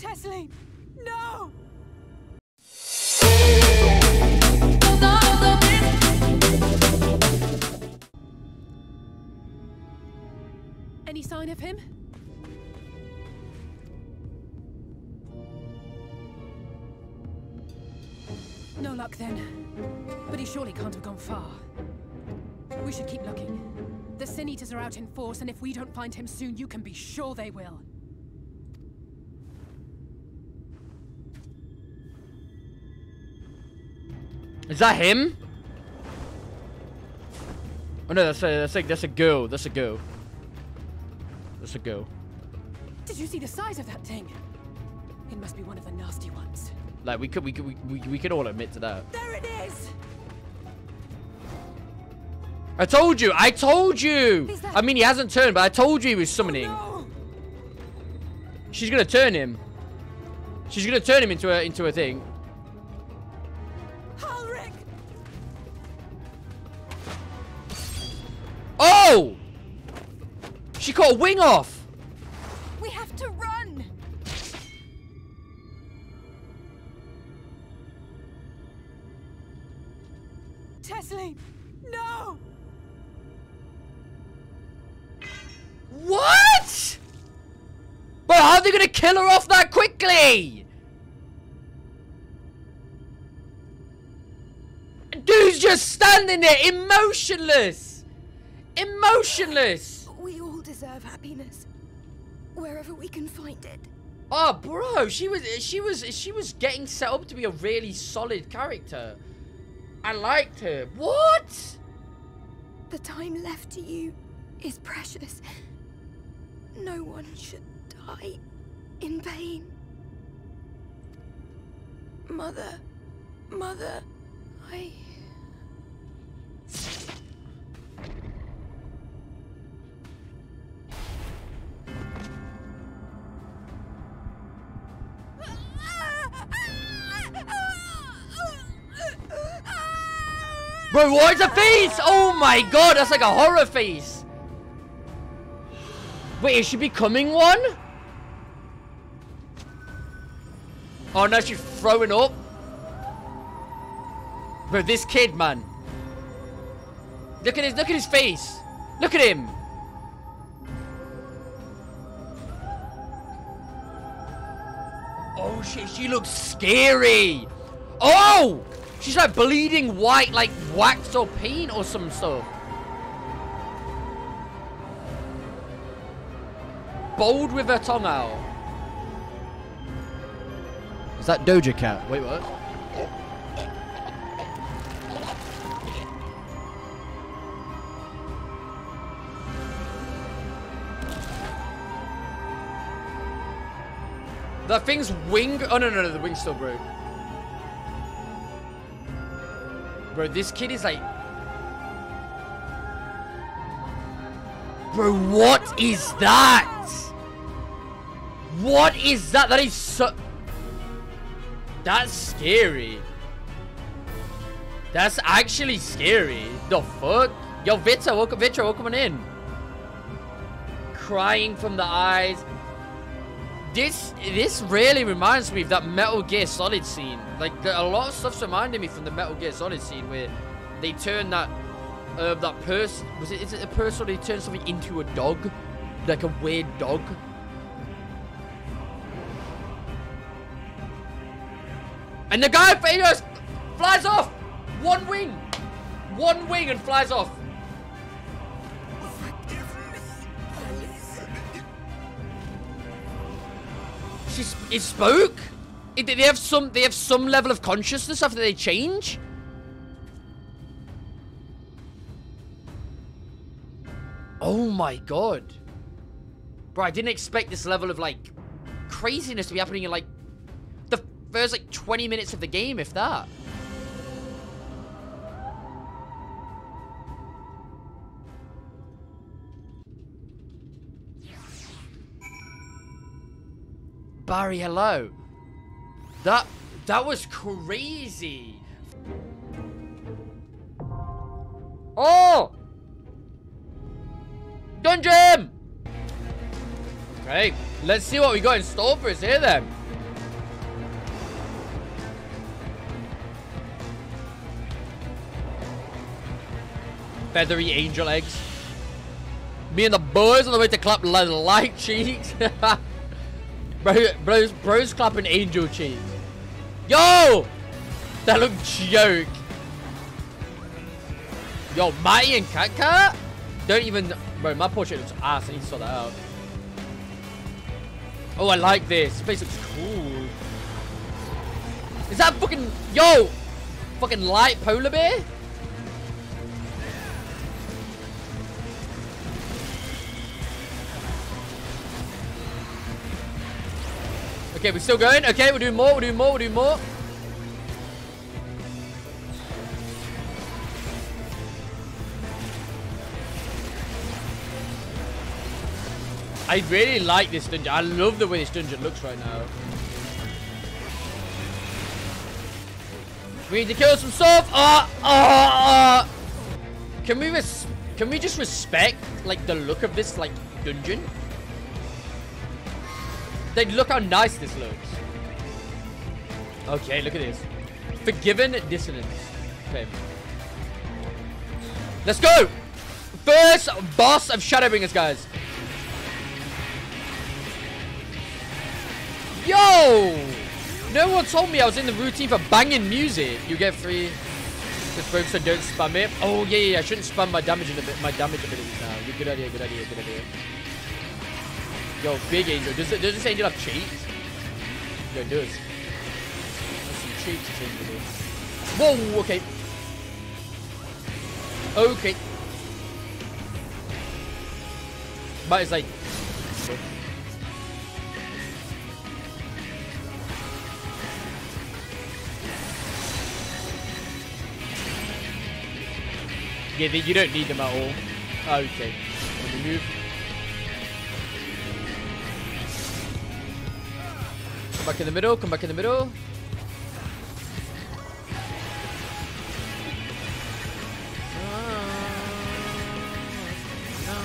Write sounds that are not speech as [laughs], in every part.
Tessie! No! Any sign of him? No luck then. But he surely can't have gone far. We should keep looking. The Sin Eaters are out in force, and if we don't find him soon, you can be sure they will. Is that him? Oh no, that's a that's a that's a girl. That's a girl. That's a girl. Did you see the size of that thing? It must be one of the nasty ones. Like we could we could we, we, we could all admit to that. There it is! I told you. I told you. I mean, he hasn't turned, but I told you he was summoning. Oh, no! She's gonna turn him. She's gonna turn him into a into a thing. A wing off. We have to run! Tessie! No! What? But how are they gonna kill her off that quickly? Dude's just standing there, emotionless. Emotionless. Deserve happiness. Wherever we can find it. Oh, bro, she was she was she was getting set up to be a really solid character. I liked her. What? The time left to you is precious. No one should die in pain. Mother, Mother, I. Bro, what is a face? Oh my god, that's like a horror face. Wait, is she becoming one? Oh no, she's throwing up. Bro, this kid, man. Look at his look at his face. Look at him. Oh shit, she looks scary. Oh! She's like bleeding white like wax or paint or some stuff. Bold with her tongue out. Is that Doja Cat? Wait, what? That thing's wing. Oh no no no, the wing's still broke. Bro, this kid is like. Bro, what is that? What is that? That is so. That's scary. That's actually scary. The fuck? Yo, Vita, welcome, Vitra, welcome in. Crying from the eyes. This this really reminds me of that Metal Gear Solid scene. Like a lot of stuff's reminding me from the Metal Gear Solid scene where they turn that uh, that person was it is it a person they turn something into a dog, like a weird dog. And the guy flies off, one wing, one wing and flies off. It spoke. It, they have some they have some level of consciousness after they change. Oh my god. Bro, I didn't expect this level of like craziness to be happening in like the first like 20 minutes of the game, if that. Barry, hello. That, that was crazy. Oh! Dungeon! Okay, let's see what we got in store for us here then. Feathery angel eggs. Me and the boys on the way to clap light cheeks. [laughs] Bro, bro's, bro's clapping angel cheeks. Yo! That look joke. Yo, Mighty and Cat Cat? Don't even... Bro, my portrait looks ass. I need to sort that out. Oh, I like this. This place looks cool. Is that fucking... Yo! Fucking light polar bear? Okay, we're still going. Okay, we're doing more. We're doing more. We're doing more. I really like this dungeon. I love the way this dungeon looks right now. We need to kill some stuff. Ah, uh, ah. Can we res can we just respect like the look of this like dungeon? Look how nice this looks. Okay, look at this. Forgiven dissonance. Okay. Let's go! First boss of Shadowbringers, guys. Yo! No one told me I was in the routine for banging music. You get free. Just folks so don't spam it. Oh yeah, yeah, I shouldn't spam my damage a bit my damage abilities now. Good idea, good idea, good idea. Yo, big angel. Does does this angel have cheats? Yeah, it does. That's some cheats angel. Whoa, okay. Okay. But it's like Yeah, you don't need them at all. Okay. Let. Back in the middle, come back in the middle. Ah, ah.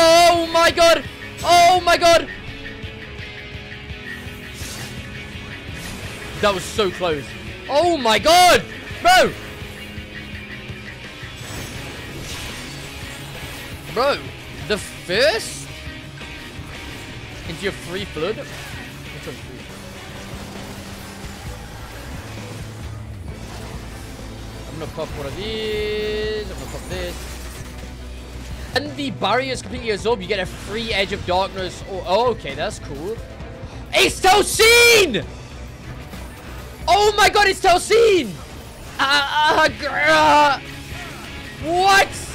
Oh my god! Oh my god! That was so close. Oh my god! Bro! Bro, the first into your free flood? Which one's free? I'm gonna pop one of these. I'm gonna pop this. And the barrier is completely absorbed. You get a free edge of darkness. Oh, oh okay, that's cool. It's Tosin! Oh my god, it's Tosin! Uh, uh, what?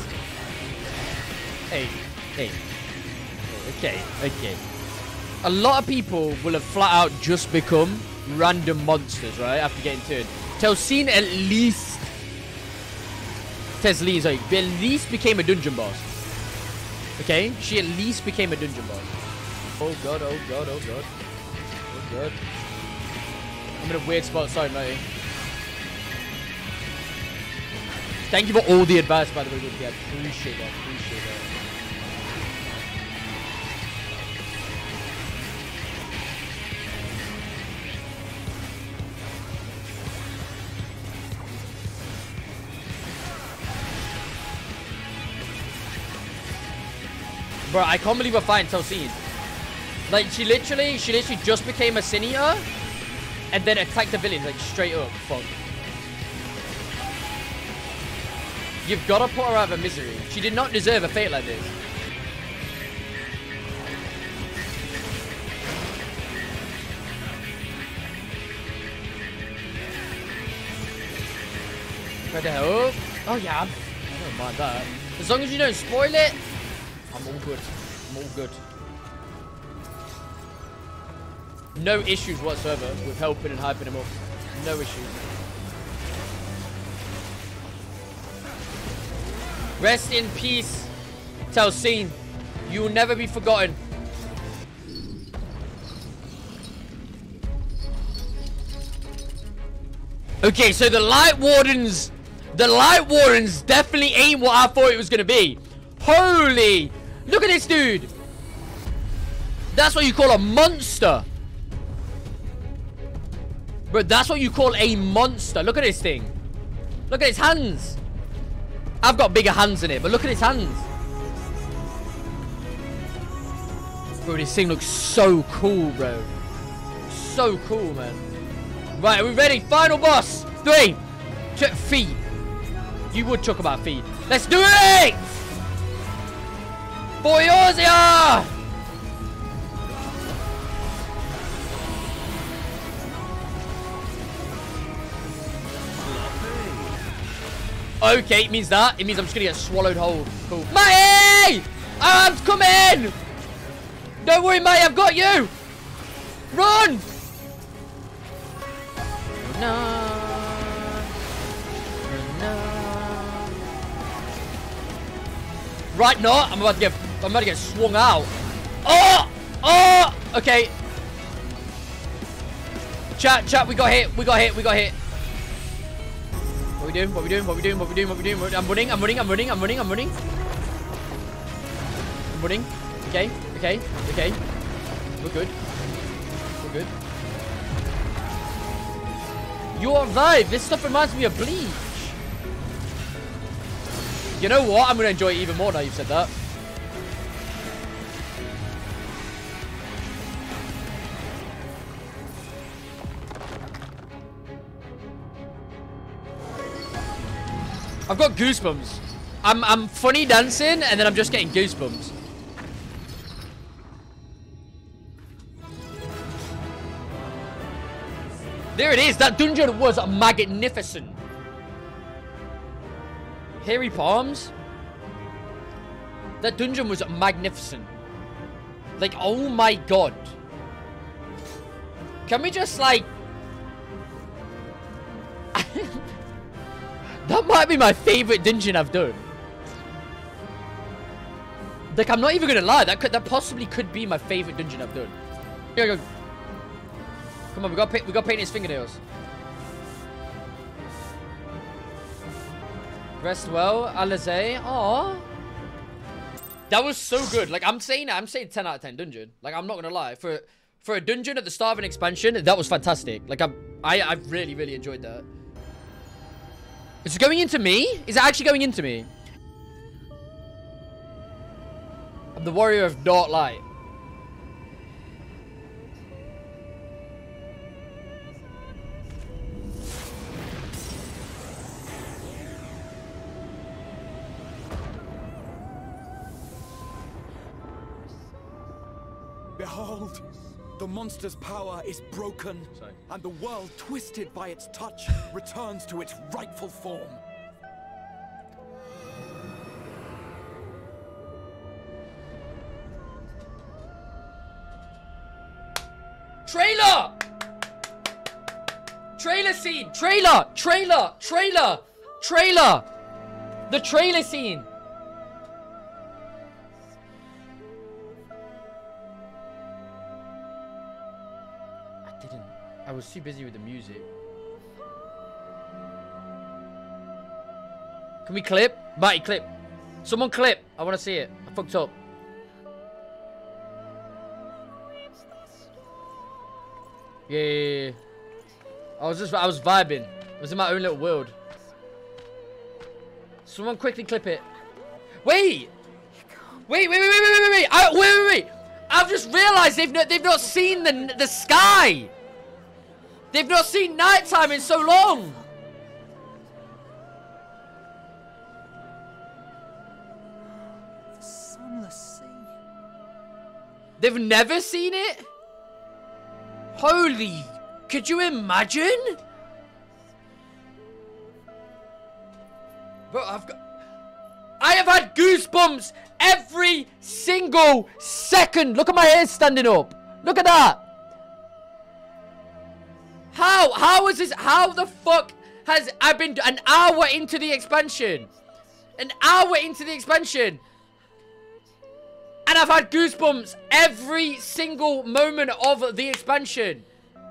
Hey, hey. Okay, okay. A lot of people will have flat out just become random monsters, right? After getting turned. Tosin at least... Tesleen, sorry, at least became a dungeon boss. Okay? She at least became a dungeon boss. Oh god, oh god, oh god. Oh god. I'm in a weird spot. Sorry, mate. Thank you for all the advice, by the way. I appreciate that. Appreciate that. Bro, I can't believe we're fighting Tosin. Like, she literally, she literally just became a Eater and then attacked the villain, like, straight up. Fuck. You've got to put her out of misery. She did not deserve a fate like this. Right the hell Oh, yeah. I don't mind that. As long as you don't spoil it, I'm all good. I'm all good. No issues whatsoever with helping and hyping him up. No issues. Rest in peace, Tosin. You will never be forgotten. Okay, so the Light Wardens... The Light Wardens definitely ain't what I thought it was going to be. Holy... Look at this dude. That's what you call a monster. Bro, that's what you call a monster. Look at this thing. Look at his hands. I've got bigger hands than it, but look at his hands. Bro, this thing looks so cool, bro. So cool, man. Right, are we ready? Final boss. Three. Check feet. You would talk about feet. Let's do it! Boyozia! Okay, it means that. It means I'm just gonna get swallowed whole. Cool. Matty! I'm coming! Don't worry, mate, I've got you! Run! No. Right, now, I'm about to get I'm about to get swung out. Oh! Oh! Okay. Chat, chat, we got hit, we got hit, we got hit. What we doing? What we doing? What we doing? What we doing? What we doing? I'm running, I'm running, I'm running, I'm running, I'm running. I'm running. Okay, okay, okay. We're good. We're good. You're alive! This stuff reminds me of Bleach. You know what? I'm gonna enjoy it even more now you've said that. I've got goosebumps. I'm I'm funny dancing and then I'm just getting goosebumps. There it is. That dungeon was magnificent. Hairy palms. That dungeon was magnificent. Like, oh my god. Can we just like... that might be my favorite dungeon I've done. Like, I'm not even gonna lie. That could, that possibly could be my favorite dungeon I've done. Here we go. Come on, we got we got paint his fingernails. Rest well, Alize. Aww. That was so good. Like I'm saying, I'm saying 10 out of 10 dungeon. Like I'm not gonna lie. For for a dungeon at the start of an expansion, that was fantastic. Like I I I really really enjoyed that. Is it going into me? Is it actually going into me? I'm the warrior of dark light. The monster's power is broken, Sorry. and the world, twisted by its touch, returns to its rightful form. Trailer! Trailer scene! Trailer! Trailer! Trailer! Trailer! The trailer scene! Was too busy with the music. Can we clip? Matty, clip. Someone clip. I want to see it. I fucked up. Yeah, yeah, yeah. I was just, I was vibing. I was in my own little world. Someone quickly clip it. Wait! Wait, wait, wait, wait, wait, wait, wait, I, wait, wait, wait! I've just realised they've not, they've not seen the the sky. They've not seen nighttime in so long. The sunless sea. They've never seen it. Holy! Could you imagine? Bro, I've got. I have had goosebumps every single second. Look at my hair standing up. Look at that. How? How is this? How the fuck has I been an hour into the expansion? An hour into the expansion. And I've had goosebumps every single moment of the expansion.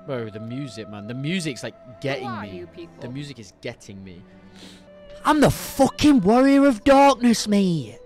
Bro, the music, man. The music's like getting me. you? The music is getting me. I'm the fucking warrior of darkness, mate.